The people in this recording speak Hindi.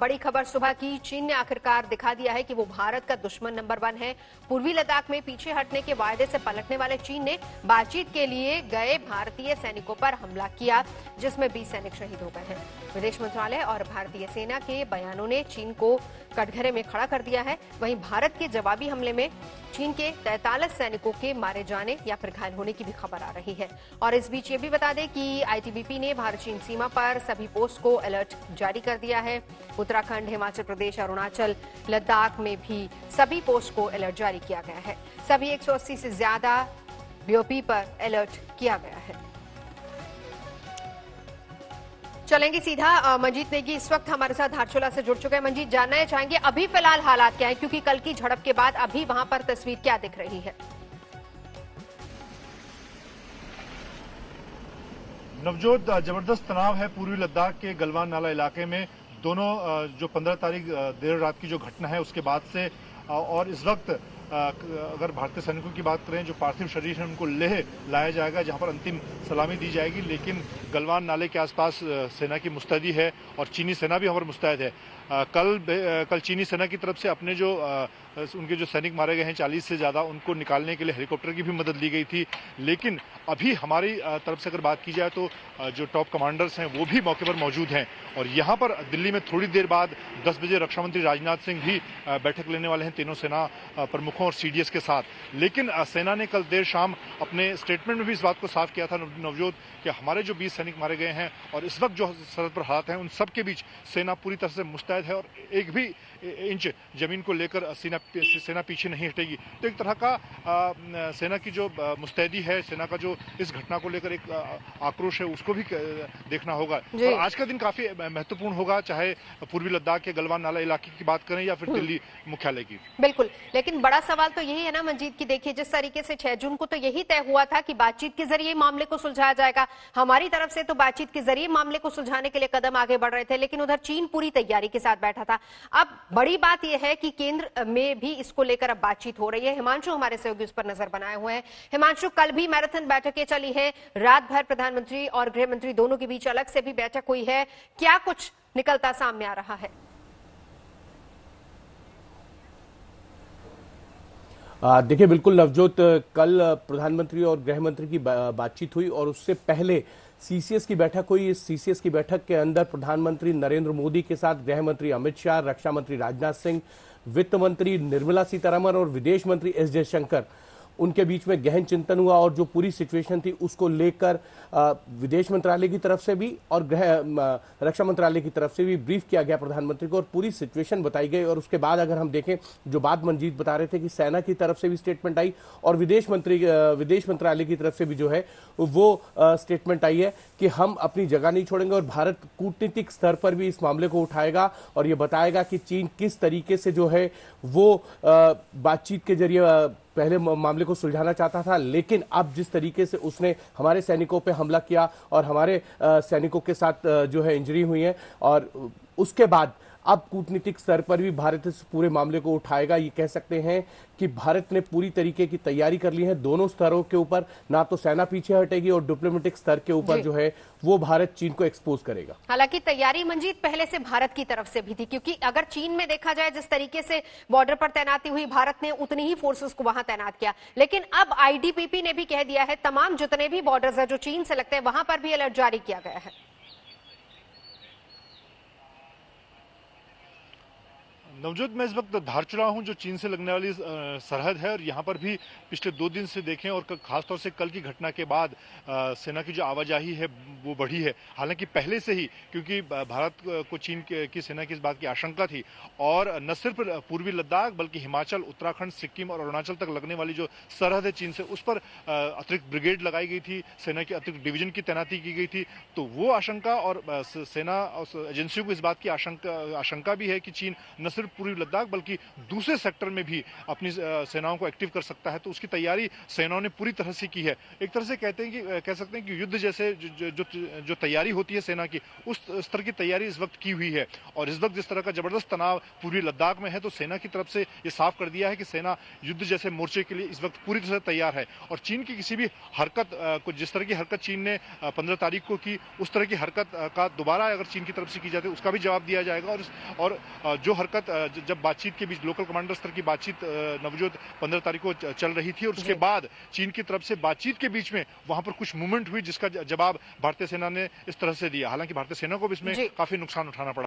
बड़ी खबर सुबह की, चीन ने आखिरकार दिखा दिया है कि वो भारत का दुश्मन नंबर वन है। पूर्वी लद्दाख में पीछे हटने के वायदे से पलटने वाले चीन ने बातचीत के लिए गए भारतीय सैनिकों पर हमला किया, जिसमें 20 सैनिक शहीद हो गए हैं। विदेश मंत्रालय और भारतीय सेना के बयानों ने चीन को कटघरे में खड़ा कर दिया है। वहीं भारत के जवाबी हमले में चीन के 43 सैनिकों के मारे जाने या फिर घायल होने की भी खबर आ रही है। और इस बीच ये भी बता दें कि आईटीबीपी ने भारत चीन सीमा पर सभी पोस्ट को अलर्ट जारी कर दिया है। उत्तराखंड, हिमाचल प्रदेश, अरुणाचल, लद्दाख में भी सभी पोस्ट को अलर्ट जारी किया गया है। सभी 180 से ज़्यादा बीओपी पर अलर्ट किया गया है। चलेंगे सीधा मंजीत नेगी, इस वक्त हमारे साथ धारचूला से जुड़ चुके हैं। मंजीत, जानना चाहेंगे अभी फ़िलहाल हालात क्या है? क्योंकि कल की झड़प के बाद अभी वहाँ पर तस्वीर क्या दिख रही है? नवजोत, ज़बरदस्त तनाव है पूर्वी लद्दाख के गलवान नाला इलाके में। दोनों जो 15 तारीख देर रात की जो घटना है, उसके बाद से और इस वक्त अगर भारतीय सैनिकों की बात करें, जो पार्थिव शरीर है, उनको लेह लाया जाएगा, जहाँ पर अंतिम सलामी दी जाएगी, लेकिन गलवान नाले के आसपास सेना की मुस्तैदी है, और चीनी सेना भी हमारे पर मुस्तैद है। कल कल चीनी सेना की तरफ़ से अपने जो उनके जो सैनिक मारे गए हैं चालीस से ज़्यादा, उनको निकालने के लिए हेलीकॉप्टर की भी मदद ली गई थी। लेकिन अभी हमारी तरफ़ से अगर बात की जाए तो जो टॉप कमांडर्स हैं, वो भी मौके पर मौजूद हैं। और यहाँ पर दिल्ली में थोड़ी देर बाद 10 बजे रक्षा मंत्री राजनाथ सिंह भी बैठक लेने वाले हैं तीनों सेना प्रमुखों और सीडीएस के साथ। लेकिन सेना ने कल देर शाम अपने स्टेटमेंट में भी इस बात को साफ़ किया था नवजोत, कि हमारे जो 20 सैनिक मारे गए हैं और इस वक्त जो सरहद पर हालात हैं, उन सबके बीच सेना पूरी तरह से मुस्तैद है और एक भी इंच ज़मीन को लेकर सेना सेना पीछे नहीं हटेगी। तो एक तरह का न, सेना की जो मुस्तैदी है सेना का जो इस घटना को लेकर एक आक्रोश है उसको भी देखना होगा। और आज का दिन काफ़ी महत्वपूर्ण होगा चाहे पूर्वी लद्दाख के गलवान नाला इलाके की बात करें या फिर दिल्ली मुख्यालय की। बिल्कुल। लेकिन बड़ा सवाल तो यही है ना मंजीत की देखिए जिस तरीके से छह जून को तो यही तय हुआ था कि बातचीत के ज़रिए मामले को सुलझाया जाएगा। हमारी तरफ़ से तो बातचीत के ज़रिए मामले को सुलझाने के लिए कदम आगे बढ़ रहे थे लेकिन उधर चीन पूरी तैयारी के साथ बैठा था। अब बड़ी बात यह है कि केंद्र में भी इसको लेकर अब बातचीत हो रही है। हिमांशु हमारे सहयोगी उस पर नज़र बनाए हुए हैं। हिमांशु, कल भी मैराथन बैठकें चली हैं। रात भर प्रधानमंत्री और गृह मंत्री दोनों के बीच अलग से भी बैठक हुई है। क्या कुछ निकलता सामने आ रहा है? देखिए, बिल्कुल नवजोत, कल प्रधानमंत्री और गृह मंत्री की बातचीत हुई और उससे पहले सीसीएस की बैठक हुई। इस सीसीएस की बैठक के अंदर प्रधानमंत्री नरेंद्र मोदी के साथ गृह मंत्री अमित शाह, रक्षा मंत्री राजनाथ सिंह, वित्त मंत्री निर्मला सीतारामन और विदेश मंत्री एस जयशंकर उनके बीच में गहन चिंतन हुआ और जो पूरी सिचुएशन थी उसको लेकर विदेश मंत्रालय की तरफ़ से भी और गृह रक्षा मंत्रालय की तरफ़ से भी ब्रीफ किया गया प्रधानमंत्री को और पूरी सिचुएशन बताई गई और उसके बाद अगर हम देखें, जो बात मंजीत बता रहे थे कि सेना की तरफ़ से भी स्टेटमेंट आई और विदेश मंत्री विदेश मंत्रालय की तरफ़ से भी जो है, वो स्टेटमेंट आई है कि हम अपनी जगह नहीं छोड़ेंगे और भारत कूटनीतिक स्तर पर भी इस मामले को उठाएगा और ये बताएगा कि चीन किस तरीके से जो है, वो बातचीत के ज़रिए पहले मामले को सुलझाना चाहता था, लेकिन अब जिस तरीके से उसने हमारे सैनिकों पर हमला किया और हमारे सैनिकों के साथ जो है इंजरी हुई है, और उसके बाद अब कूटनीतिक स्तर पर भी भारत इस पूरे मामले को उठाएगा। ये कह सकते हैं कि भारत ने पूरी तरीके की तैयारी कर ली है दोनों स्तरों के ऊपर। ना तो सेना पीछे हटेगी और डिप्लोमेटिक स्तर के ऊपर जो। है वो भारत चीन को एक्सपोज करेगा। हालाँकि तैयारी मंजीत पहले से भारत की तरफ़ से भी थी क्योंकि अगर चीन में देखा जाए जिस तरीके से बॉर्डर पर तैनाती हुई भारत ने उतनी ही फोर्सेस को वहाँ तैनात किया। लेकिन अब आईडीपीपी ने भी कह दिया है तमाम जितने भी बॉर्डर्स है जो चीन से लगते हैं वहाँ पर भी अलर्ट जारी किया गया है। नवजोत, मैं इस वक्त धारचूला हूँ, जो चीन से लगने वाली सरहद है, और यहाँ पर भी पिछले दो दिन से देखें, और खासतौर से कल की घटना के बाद सेना की जो आवाजाही है, वो बढ़ी है। हालाँकि पहले से ही, क्योंकि भारत को चीन की सेना की इस बात की आशंका थी, और न सिर्फ़ पूर्वी लद्दाख, बल्कि हिमाचल, उत्तराखंड, सिक्किम और अरुणाचल तक लगने वाली जो सरहद है चीन से, उस पर अतिरिक्त ब्रिगेड लगाई गई थी, सेना की अतिरिक्त डिवीज़न की तैनाती की गई थी तो वो आशंका, और सेना एजेंसियों को इस बात की आशंका आशंका भी है कि चीन न सिर्फ़ पूर्वी लद्दाख बल्कि दूसरे सेक्टर में भी अपनी सेनाओं को एक्टिव कर सकता है। तो उसकी तैयारी सेनाओं ने पूरी तरह से की है। एक तरह से कहते हैं कि कह सकते हैं कि युद्ध जैसे जो जो, तैयारी होती है सेना की उस स्तर की तैयारी इस वक्त की हुई है। और इस वक्त जिस तरह का ज़बरदस्त तनाव पूर्वी लद्दाख में है तो सेना की तरफ़ से ये साफ़ कर दिया है कि सेना युद्ध जैसे मोर्चे के लिए इस वक्त पूरी तरह तैयार है। और चीन की किसी भी हरकत को जिस तरह की हरकत चीन ने पंद्रह तारीख को की उस तरह की हरकत का दोबारा अगर चीन की तरफ़ से की जाती है उसका भी जवाब दिया जाएगा। और और जो हरकत जब बातचीत के बीच लोकल कमांडर स्तर की बातचीत नवजोत पंद्रह तारीख को चल रही थी और उसके बाद चीन की तरफ़ से बातचीत के बीच में वहाँ पर कुछ मूवमेंट हुई जिसका जवाब भारतीय सेना ने इस तरह से दिया। हालाँकि भारतीय सेना को भी इसमें काफ़ी नुकसान उठाना पड़ा।